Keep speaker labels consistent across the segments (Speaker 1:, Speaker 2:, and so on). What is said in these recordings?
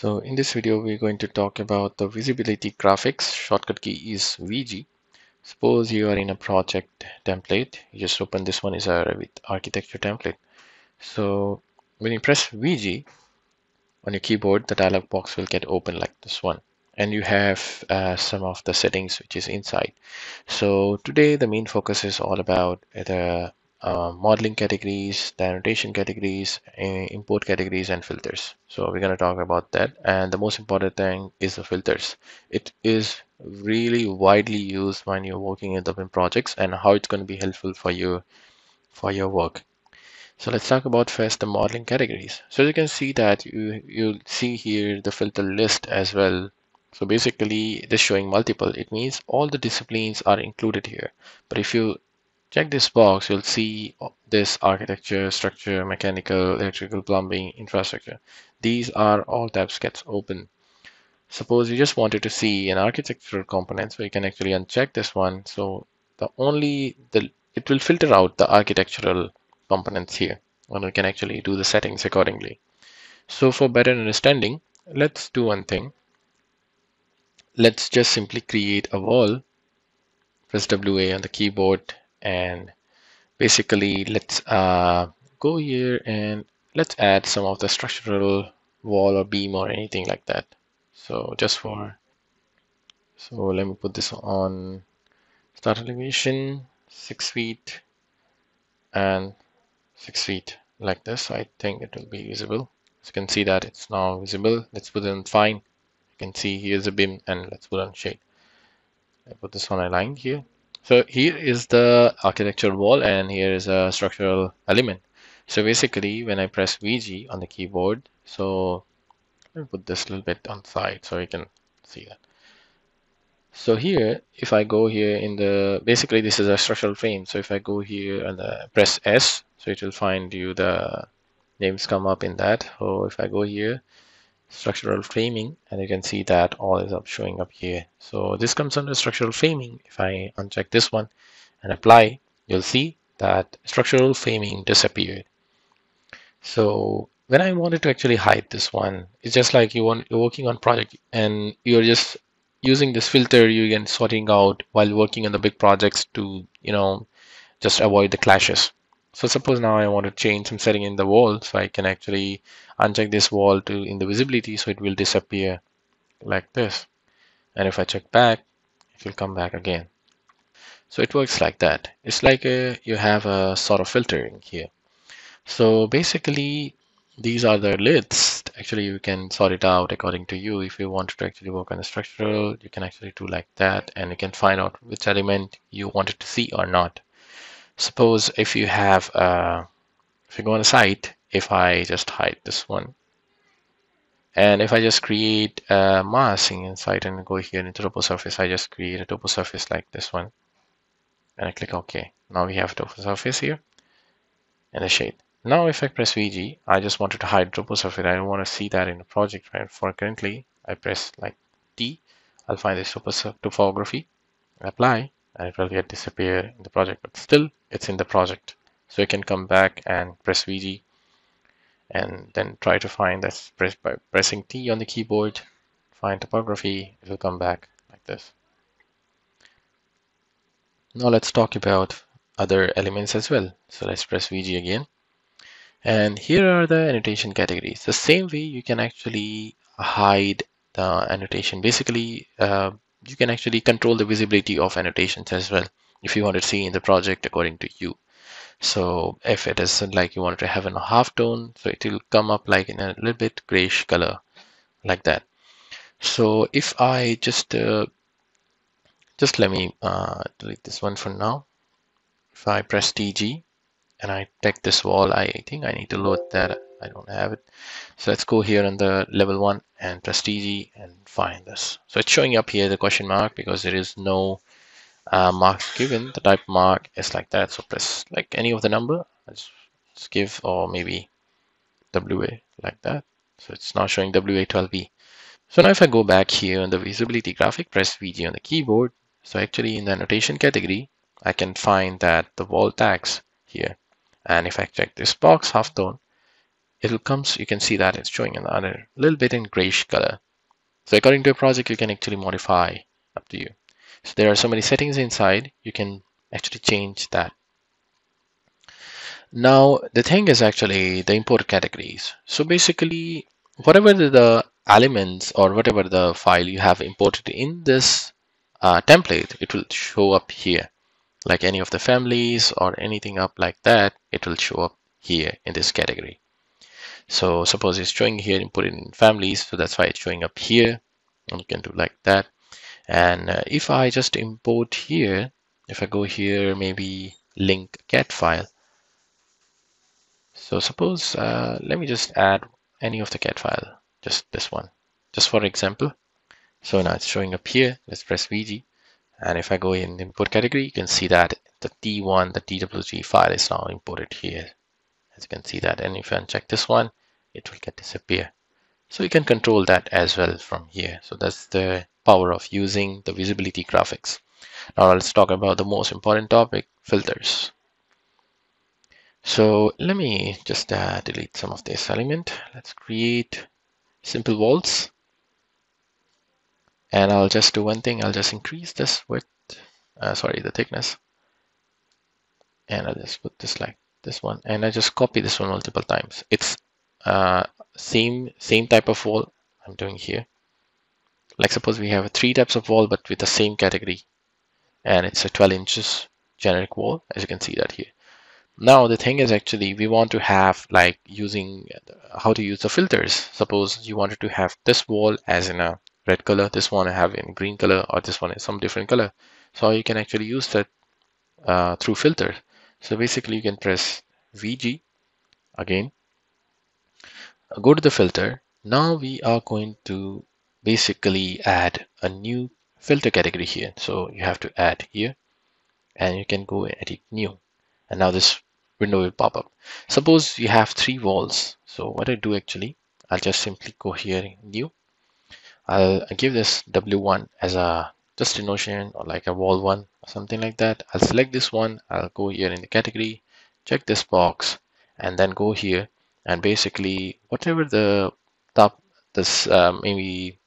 Speaker 1: So in this video, we're going to talk about the visibility graphics. Shortcut key is VG. Suppose you are in a project template. You just open this one is a Revit architecture template. So when you press VG on your keyboard, the dialog box will get open like this one. And you have uh, some of the settings which is inside. So today the main focus is all about the uh, modeling categories, the annotation categories, import categories, and filters. So we're going to talk about that. And the most important thing is the filters. It is really widely used when you're working in the BIM projects and how it's going to be helpful for you for your work. So let's talk about first the modeling categories. So you can see that you you see here the filter list as well. So basically this showing multiple. It means all the disciplines are included here. But if you check this box, you'll see this architecture, structure, mechanical, electrical, plumbing, infrastructure. These are all tabs gets open. Suppose you just wanted to see an architectural component, so you can actually uncheck this one. So the only the it will filter out the architectural components here, and we can actually do the settings accordingly. So for better understanding, let's do one thing. Let's just simply create a wall. Press WA on the keyboard and basically let's uh, go here and let's add some of the structural wall or beam or anything like that. So just for so let me put this on start elevation six feet and six feet like this. I think it will be visible. As you can see that it's now visible. Let's put in fine. You can see here's a beam and let's put on shade. I put this one aligned here so here is the architectural wall and here is a structural element. So basically when I press VG on the keyboard, so me put this a little bit on side so you can see that. So here, if I go here in the, basically this is a structural frame. So if I go here and uh, press S, so it will find you the names come up in that. So if I go here, structural framing and you can see that all is up showing up here. So this comes under structural framing. If I uncheck this one and apply you'll see that structural framing disappeared. So when I wanted to actually hide this one it's just like you want you're working on project and you're just using this filter you can sorting out while working on the big projects to you know just avoid the clashes so suppose now I want to change some setting in the wall so I can actually uncheck this wall to in the visibility so it will disappear like this. And if I check back it will come back again. So it works like that. It's like a, you have a sort of filtering here. So basically these are the lists actually you can sort it out according to you. If you want to actually work on the structural you can actually do like that and you can find out which element you wanted to see or not Suppose if you have, uh, if you go on a site, if I just hide this one, and if I just create a masking inside and go here into topo surface, I just create a topo surface like this one, and I click OK. Now we have topo surface here and a shade. Now if I press VG, I just wanted to hide topo surface. I don't want to see that in the project, right? For currently, I press like T. I'll find this topo topography, apply, and it will get disappear in the project, but still it's in the project. So you can come back and press VG and then try to find this press by pressing T on the keyboard, find topography, it will come back like this. Now let's talk about other elements as well. So let's press VG again. And here are the annotation categories. The same way you can actually hide the annotation. Basically, uh, you can actually control the visibility of annotations as well if you want to see in the project according to you. So if it isn't like you want to have a half tone, so it will come up like in a little bit grayish color like that. So if I just uh, just let me uh, delete this one for now. If I press TG and I take this wall, I think I need to load that. I don't have it. So let's go here on the level one and press TG and find this. So it's showing up here the question mark because there is no uh, mark given the type mark is like that so press like any of the number let's, let's give or maybe WA like that. So it's now showing WA12B so now if I go back here in the visibility graphic press VG on the keyboard. So actually in the annotation category I can find that the wall tags here. And if I check this box half tone it will comes you can see that it's showing another little bit in grayish color. So according to a project you can actually modify up to you so there are so many settings inside you can actually change that. Now the thing is actually the import categories. So basically whatever the elements or whatever the file you have imported in this uh, template it will show up here. Like any of the families or anything up like that it will show up here in this category. So suppose it's showing here input in families so that's why it's showing up here. And you can do like that and uh, if I just import here if I go here maybe link CAD file. So suppose uh, let me just add any of the CAD file just this one. Just for example. So now it's showing up here let's press VG and if I go in input category you can see that the T1 the DWG file is now imported here. As you can see that and if I uncheck this one it will get disappear. So you can control that as well from here. So that's the power of using the visibility graphics. Now let's talk about the most important topic filters. So let me just uh, delete some of this element. Let's create simple walls and I'll just do one thing. I'll just increase this width uh, sorry the thickness. And I'll just put this like this one. And I just copy this one multiple times. It's uh, same same type of wall I'm doing here like suppose we have three types of wall but with the same category and it's a 12 inches generic wall as you can see that here. Now the thing is actually we want to have like using how to use the filters. Suppose you wanted to have this wall as in a red color this one I have in green color or this one is some different color. So you can actually use that uh, through filter. So basically you can press VG again go to the filter. Now we are going to basically add a new filter category here. So you have to add here and you can go edit new. And now this window will pop up. Suppose you have three walls. So what I do actually I'll just simply go here new. I'll give this w1 as a just a notion or like a wall one or something like that. I'll select this one. I'll go here in the category check this box and then go here. And basically whatever the top this uh, maybe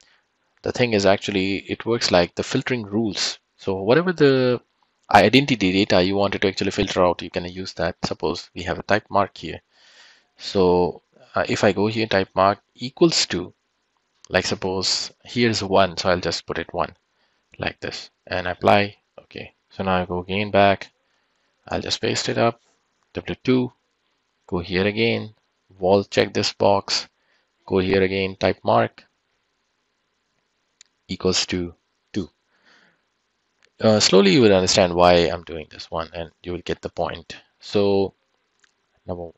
Speaker 1: the thing is actually it works like the filtering rules. So whatever the identity data you wanted to actually filter out you can use that. Suppose we have a type mark here. So uh, if I go here type mark equals to like suppose here's one so I'll just put it one like this and apply. Okay so now I go again back. I'll just paste it up. W2 go here again wall check this box go here again type mark equals to 2 uh, slowly you will understand why I'm doing this one and you will get the point. So number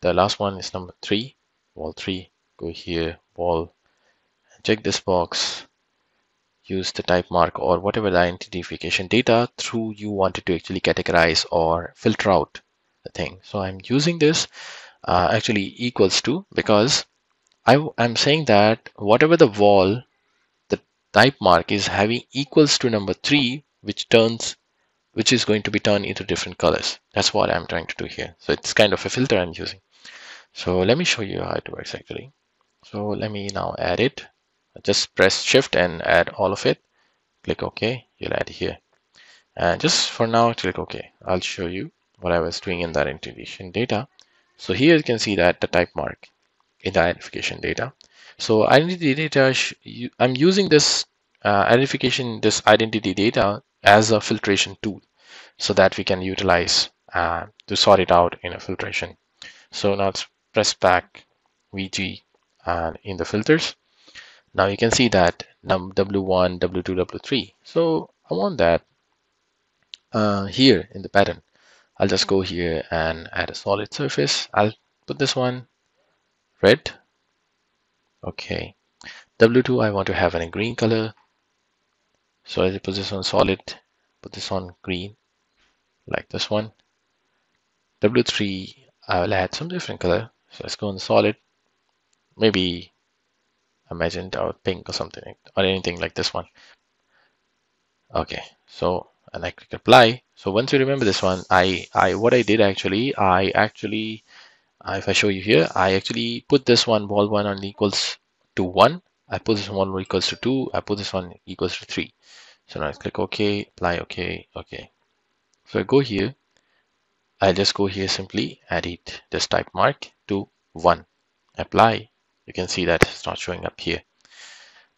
Speaker 1: the last one is number three. Wall three go here wall check this box use the type mark or whatever the identification data through you wanted to actually categorize or filter out the thing. So I'm using this uh, actually equals to because I, I'm saying that whatever the wall type mark is having equals to number three which turns which is going to be turned into different colors. That's what I'm trying to do here. So it's kind of a filter I'm using. So let me show you how it works actually. So let me now add it. Just press shift and add all of it. Click OK. You'll add here. And just for now click OK. I'll show you what I was doing in that integration data. So here you can see that the type mark in the identification data so identity data I'm using this uh, identification this identity data as a filtration tool so that we can utilize uh, to sort it out in a filtration. So now let's press back VG uh, in the filters. Now you can see that num w1 w2 w3 so i want that uh, here in the pattern. I'll just go here and add a solid surface. I'll put this one red okay. W2 i want to have a green color. So i put this on solid put this on green like this one. W3 i'll add some different color. So let's go on solid. Maybe a magenta or pink or something or anything like this one. Okay. So and I click apply. So once you remember this one I I what I did actually I actually uh, if I show you here I actually put this one wall one on equals to one. I put this one equals to two. I put this one equals to three. So now I click OK apply OK OK. So I go here I'll just go here simply edit this type mark to one. Apply. You can see that it's not showing up here.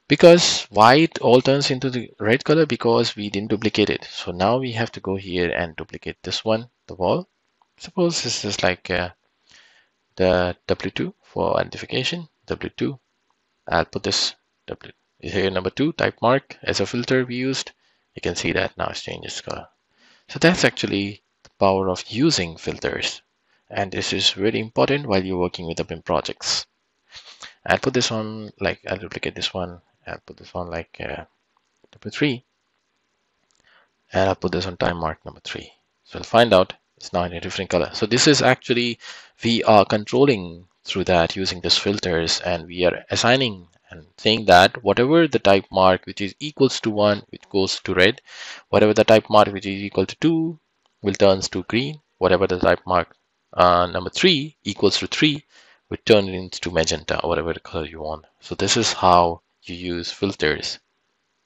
Speaker 1: Because white all turns into the red color? Because we didn't duplicate it. So now we have to go here and duplicate this one the wall. Suppose this is like the w2 for identification. W2 i'll put this w is here number two type mark as a filter we used. You can see that now it's changed its color so that's actually the power of using filters. And this is really important while you're working with the BIM projects. I'll put this on like I'll duplicate this one. I'll put this on like uh, number three. And I'll put this on type mark number three. So we'll find out it's now in a different color. So this is actually we are controlling through that using these filters and we are assigning and saying that whatever the type mark which is equals to one which goes to red whatever the type mark which is equal to two will turns to green. Whatever the type mark uh, number three equals to three will turn it into magenta whatever color you want. So this is how you use filters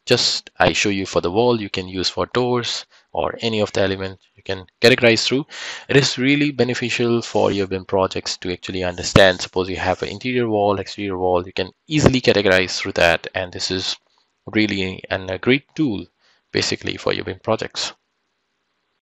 Speaker 1: just I show you for the wall you can use for doors or any of the elements you can categorize through. It is really beneficial for your BIM projects to actually understand. Suppose you have an interior wall exterior wall you can easily categorize through that and this is really an, a great tool basically for your BIM projects